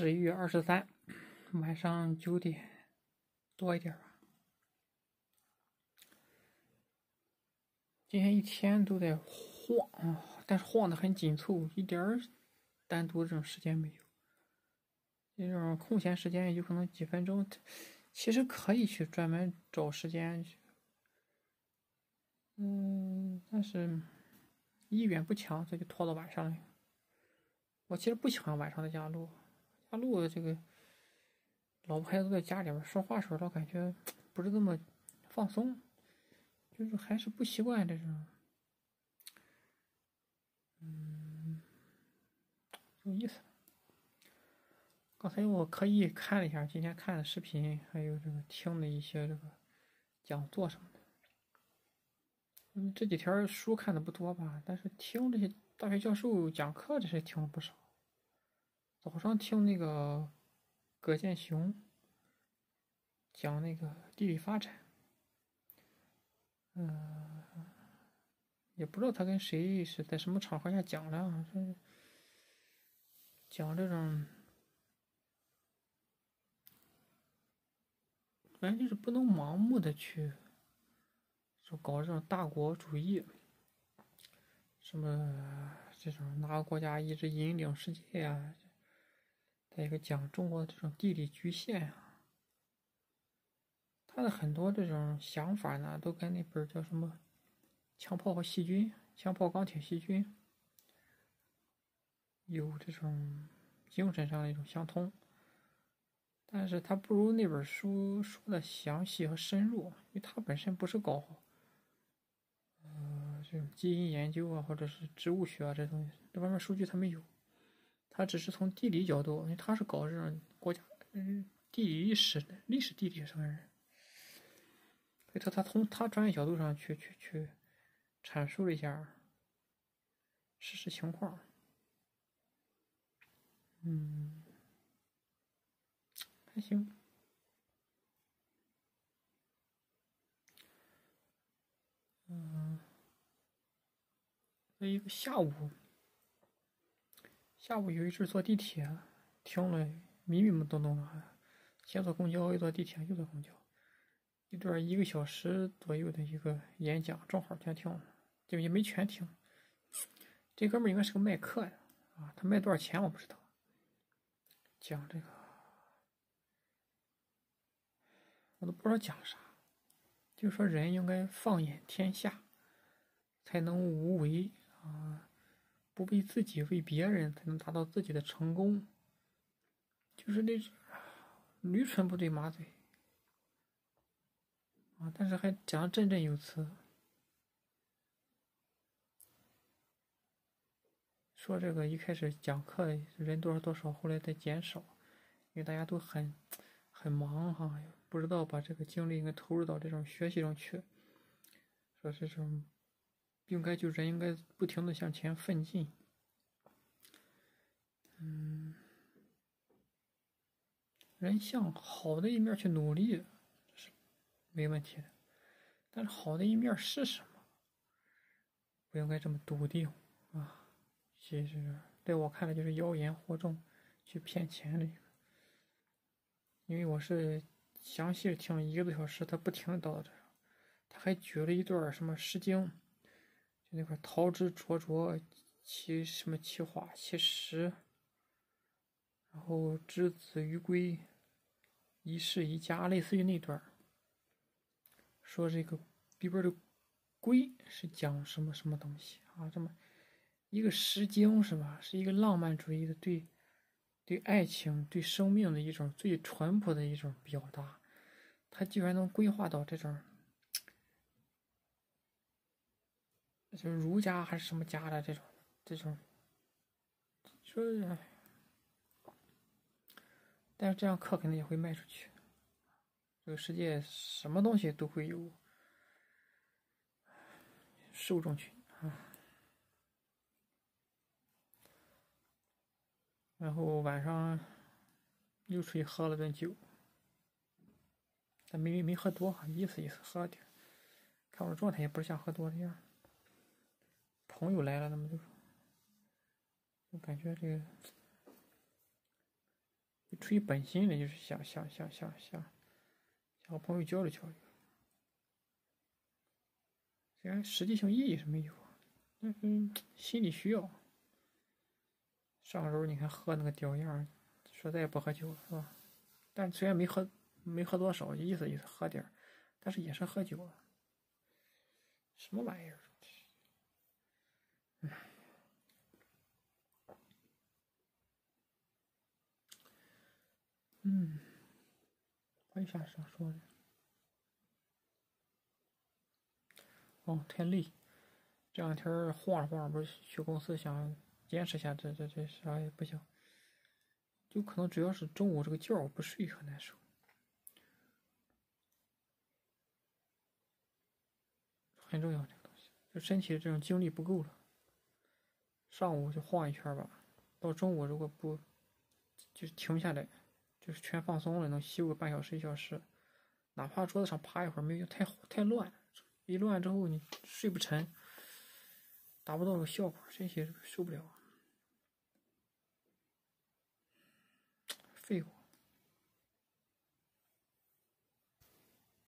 十一月二十三晚上九点多一点吧。今天一天都在晃，但是晃的很紧凑，一点儿单独这种时间没有。这种空闲时间也有可能几分钟，其实可以去专门找时间去。嗯，但是意愿不强，这就拖到晚上了。我其实不喜欢晚上的家录，家录这个老婆孩子都在家里边说话时候，老感觉不是这么放松。就是还是不习惯这种，嗯，有意思。刚才我刻意看了一下今天看的视频，还有这个听的一些这个讲座什么的。嗯，这几天书看的不多吧，但是听这些大学教授讲课，这些听了不少。早上听那个葛剑雄讲那个地理发展。嗯，也不知道他跟谁是在什么场合下讲的，讲这种，反正就是不能盲目的去说搞这种大国主义，什么这种哪个国家一直引领世界呀？再一个讲中国的这种地理局限啊。他的很多这种想法呢，都跟那本叫什么《枪炮和细菌》《枪炮、钢铁、细菌》有这种精神上的一种相通，但是他不如那本书说的详细和深入，因为他本身不是搞，呃，这种基因研究啊，或者是植物学啊这东西，这方面数据他没有，他只是从地理角度，因为他是搞这种国家嗯地理历史的历史地理上的人。他他从他专业角度上去去去阐述了一下事实情况，嗯，还行。嗯，一个下午，下午有一阵坐地铁，听了迷迷瞪瞪的，先坐公交，又坐地铁，又坐公交。一段一个小时左右的一个演讲，正好全听了，就也没全听。这哥们应该是个卖课的啊，他卖多少钱我不知道。讲这个，我都不知道讲啥。就说人应该放眼天下，才能无为啊，不为自己，为别人，才能达到自己的成功。就是那驴唇不对马嘴。啊，但是还讲振振有词，说这个一开始讲课人多少多少，后来在减少，因为大家都很很忙哈，不知道把这个精力应该投入到这种学习中去，说这种应该就人应该不停的向前奋进，嗯，人向好的一面去努力是。没问题的，但是好的一面是什么？不应该这么笃定啊！其实，在我看来，就是妖言惑众，去骗钱的。因为我是详细的听了一个多小时，他不停的叨叨，他还举了一段什么《诗经》，就那块“桃之灼灼，其什么其花其实”，然后“之子于归，一世一家”，类似于那段。说这个里边的“龟”是讲什么什么东西啊？这么一个《诗经》是吧？是一个浪漫主义的对对爱情、对生命的一种最淳朴的一种表达。他居然能规划到这种，就是儒家还是什么家的这种这种，说，但是这样课肯定也会卖出去。这个世界什么东西都会有受众群啊。然后晚上又出去喝了顿酒，但没没喝多，意思意思喝了点。看我状态也不是像喝多的样。朋友来了，那么就就感觉这个出于本心的，就是想想想想想，想和朋友交流交流。虽然实际性意义是没有，但是心里需要。上周你看喝那个屌样，说再也不喝酒了，是吧？但虽然没喝，没喝多少，意思意思喝点但是也是喝酒了。什么玩意儿？嗯，还有啥想说的？哦，太累，这两天晃着晃着，不是去公司想坚持下这这这啥也不行，就可能主要是中午这个觉不睡很难受，很重要这个东西，就身体的这种精力不够了。上午就晃一圈吧，到中午如果不就停下来。就是全放松了，能休个半小时一小时，哪怕桌子上趴一会儿，没有太太乱，一乱之后你睡不沉，达不到个效果，身体受不了，废物。